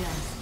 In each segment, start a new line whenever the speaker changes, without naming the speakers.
First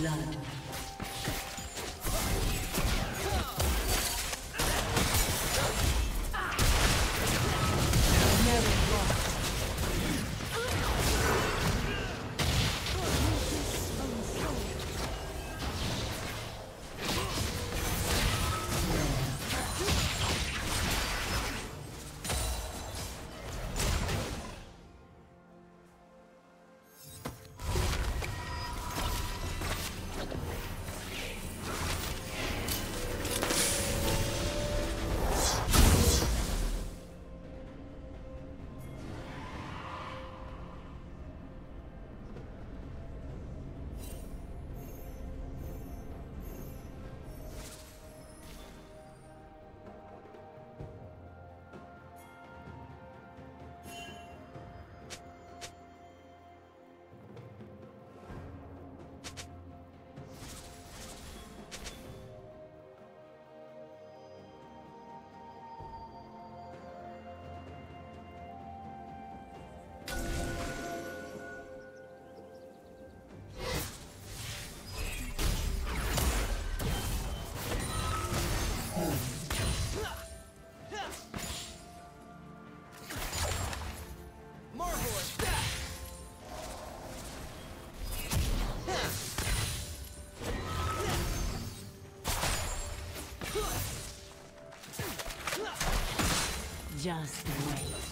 blood. Just wait.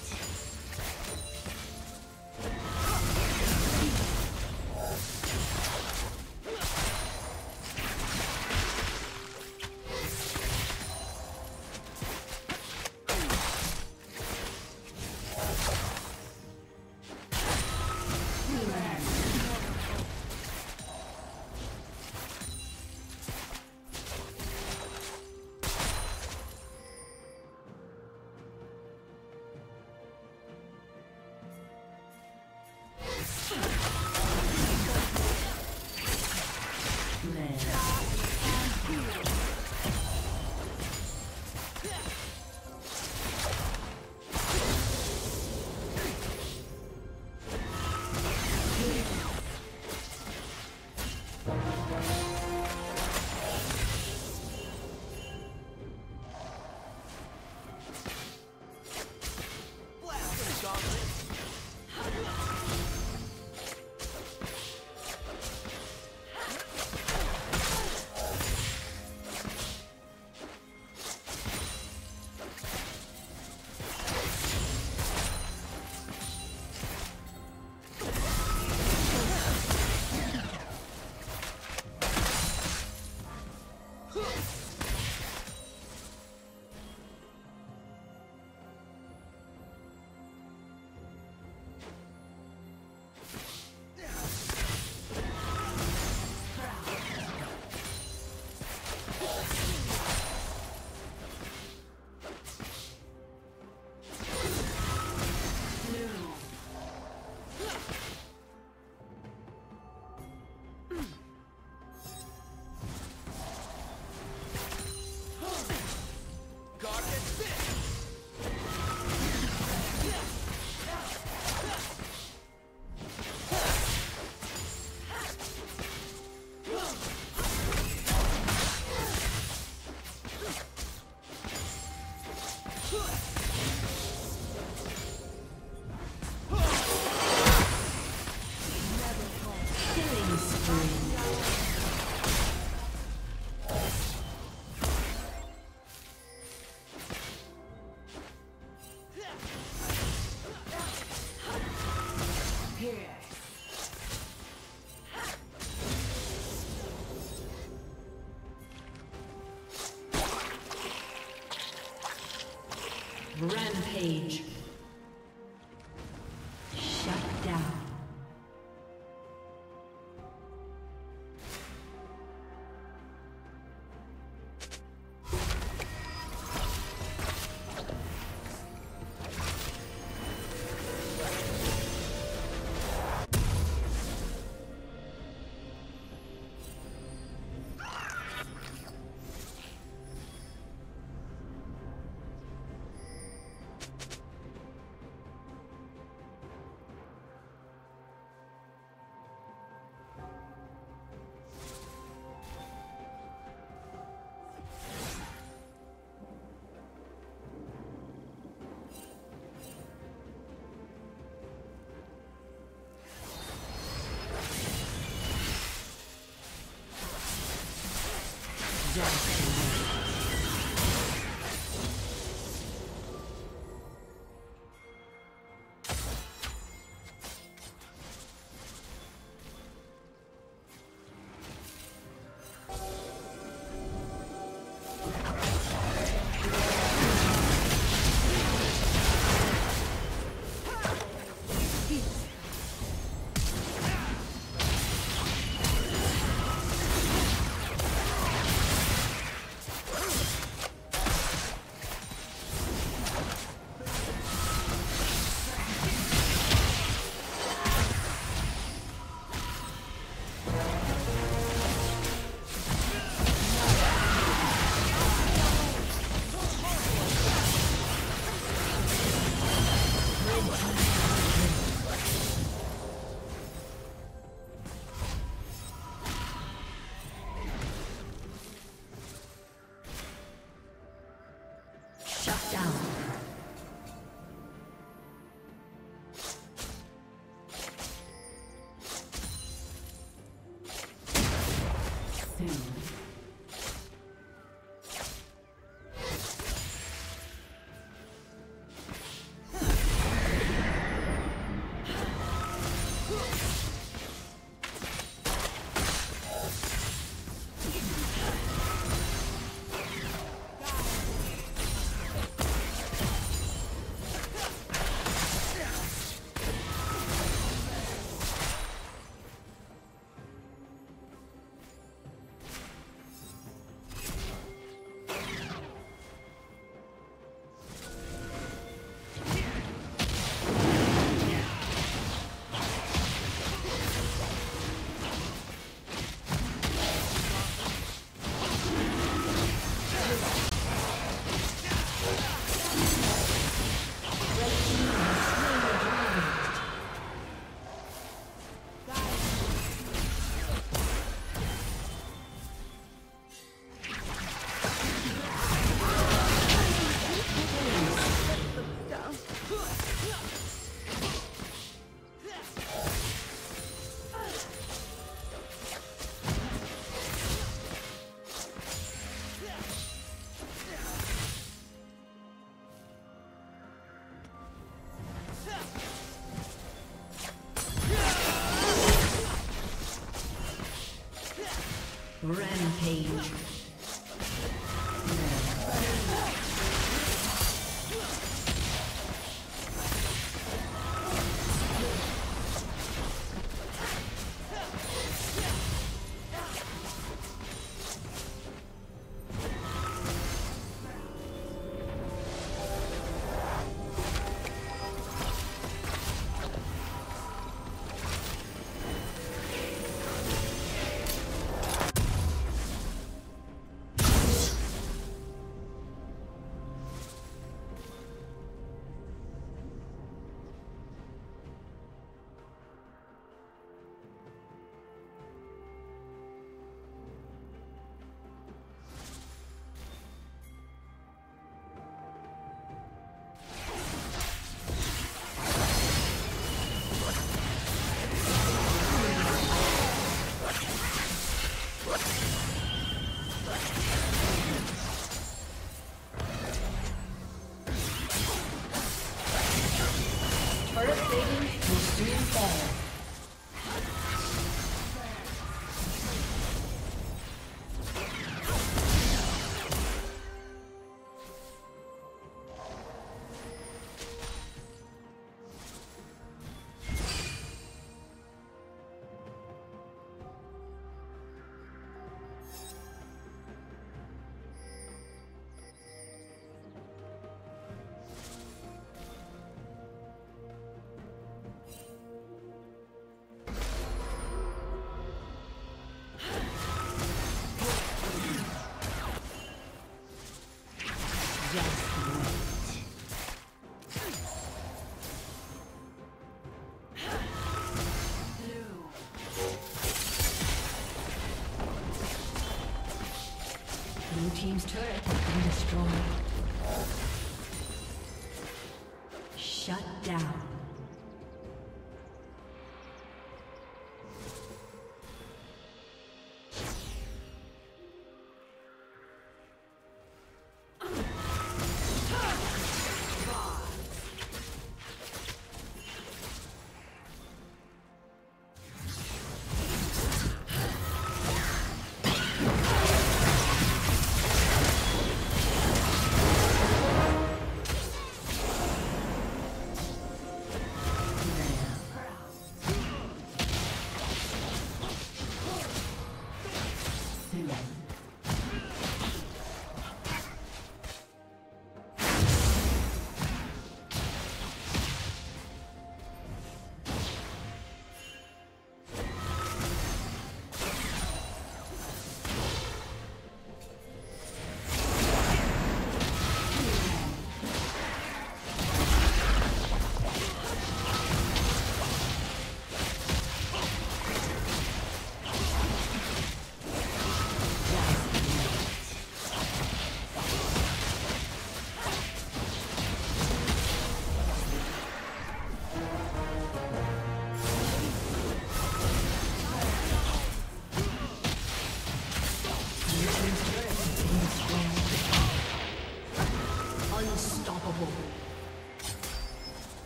Legendary.